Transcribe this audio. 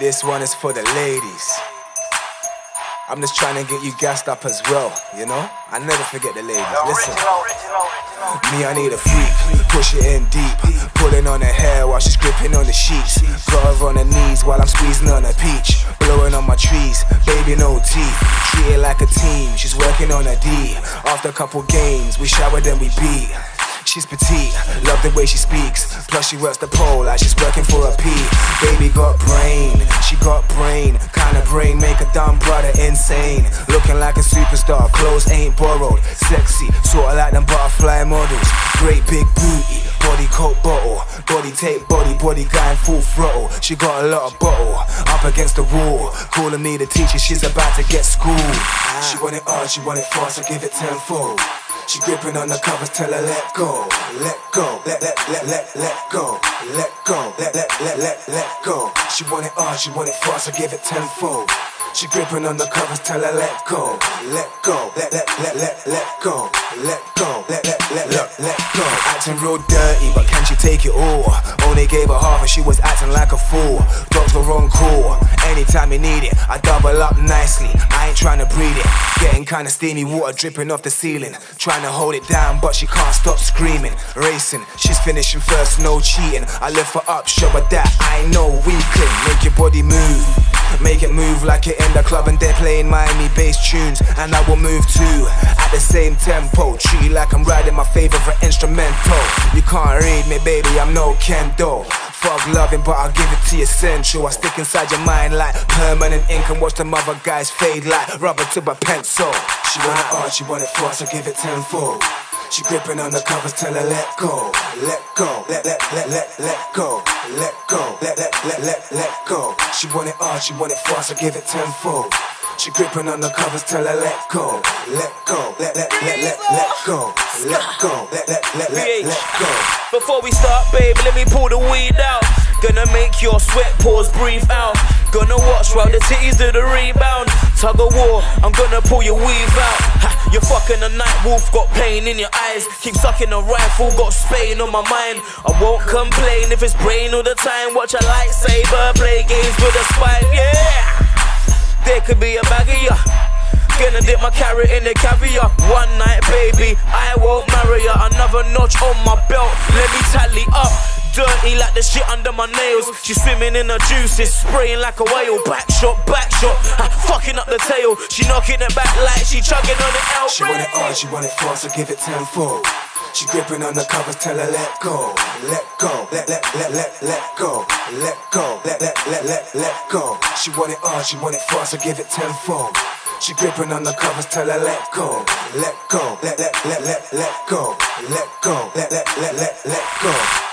This one is for the ladies. I'm just trying to get you gassed up as well, you know? I never forget the ladies. Listen. Me, I need a freak, push it in deep. Pulling on her hair while she's gripping on the sheets. Got her on her knees while I'm squeezing on her peach. Blowing on my trees, baby, no teeth. Treat it like a team, she's working on her D. After a couple games, we shower, then we beat. She's petite, love the way she speaks. Plus, she works the pole like she's working for a P. Baby got brain, she got brain. Kind of brain make a dumb brother insane. Looking like a superstar, clothes ain't borrowed. Sexy, sorta like them butterfly models. Great big booty, body coat bottle. Body tape, body, body guy in full throttle. She got a lot of bottle, up against the wall. Calling me the teacher, she's about to get school. She want it hard, she want it fast, so give it tenfold. She gripping on the covers, tell her let go, let go, let let let let let go, let go, let let let let let go. She want it hard, she want it fast, so give it tenfold. She gripping on the covers, tell her let go, let go, let let let let let go, let go, let let let let let go. Acting real dirty, but can she take it all? Only gave her half and she was acting like a fool. Dogs the wrong call. Anytime you need it, I double up nicely. I trying to breathe it. Getting kinda steamy, water dripping off the ceiling. Trying to hold it down, but she can't stop screaming. Racing, she's finishing first, no cheating. I lift her up, show her that I ain't no weakling. Make your body move. Make it move like you're in the club and they're playing Miami bass tunes. And I will move too at the same tempo. Treat like I'm riding my favorite instrumental. You can't read me, baby, I'm no Kendo. Fuck loving, but I'll give it to you central. I stick inside your mind like permanent ink and watch them other guys fade like rubber to a pencil. She want it hard, she want it fast, so give it tenfold. She gripping on the covers, tell her let go, let go, let let let let let go, let go, let let let let let go. She want it hard, she want it fast, so give it tenfold. She gripping on the covers, tell her let go, let go, let let let let let go, let go, let let let let let go. Before we start, baby, let me pull the weed out. Gonna make your sweat pores breathe out. Gonna watch while the titties do the rebound. Tug of war, I'm gonna pull your weave out. Ha, you're fucking a night wolf, got pain in your eyes. Keep sucking a rifle, got Spain on my mind. I won't complain if it's brain all the time. Watch a lightsaber, play games with a spine, yeah. Could be a bag of ya. Gonna dip my carrot in the caviar. One night, baby, I won't marry ya. Another notch on my belt, let me tally up. Dirty like the shit under my nails. She's swimming in her juices, spraying like a whale. Back shot, back shot, ah, fucking up the tail. She knocking it back like she chugging on the L. She want it hard, she want it fast, so give it tenfold. She gripping on the covers, tell her let go, let go, let let let let let go, let go, let let let let let go. She want it hard, she want it fast, so give it tenfold. She gripping on the covers, tell her let go, let go, let let let let let go, let go, let let let let let go.